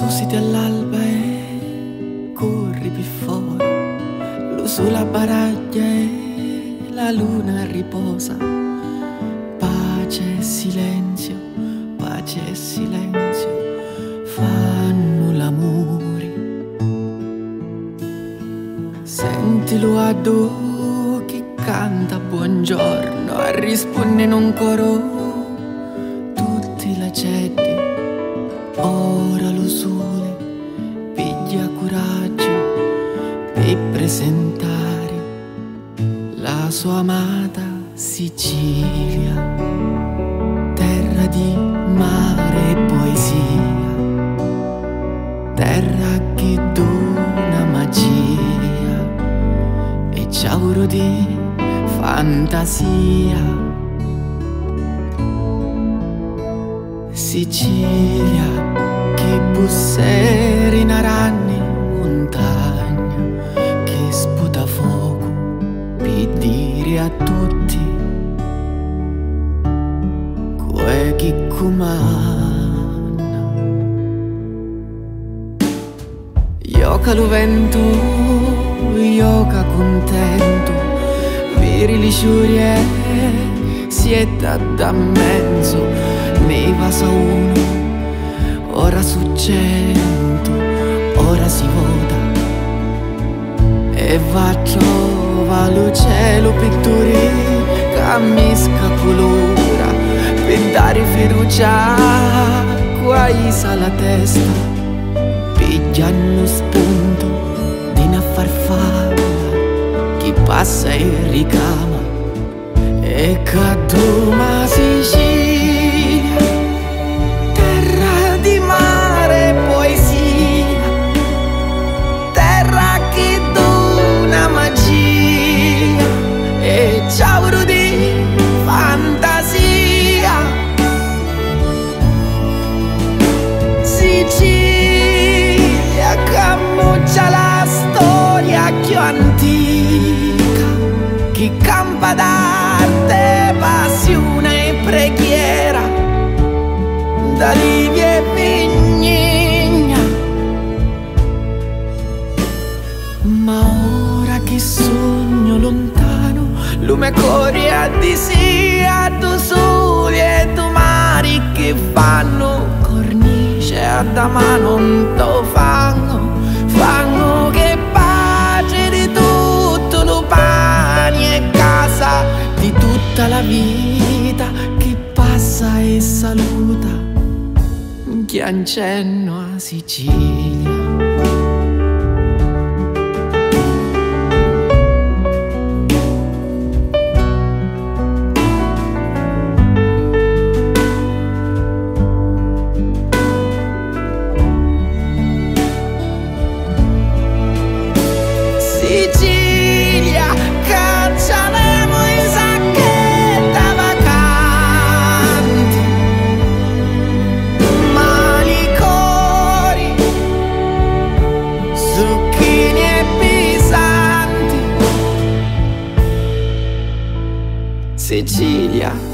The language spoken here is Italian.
susiti all'alba e corri più fuori, lo sulla baraglia e la luna riposa. Pace e silenzio, pace e silenzio, fanno l'amore. Sentilo a do che canta buongiorno, risponde in un coro sua amata Sicilia, terra di mare e poesia, terra che dona magia e ciauro di fantasia. Sicilia comanda Ioca lo vento, ioca contento virili sciurie siete da mezzo. Ne va uno, ora su cento, ora si vota. E va a trovare lo cielo pitturi che mi dare fiducia qua sa la testa pigliano spunto di una farfalla chi passa e ricama e caduma si chi campa d'arte, passione e preghiera, da Livia e Vignigna. Ma ora che sogno lontano, lume coria di sia, tu soli e tu mari che fanno cornice a da vita che passa e saluta chi a Sicilia. Sicilia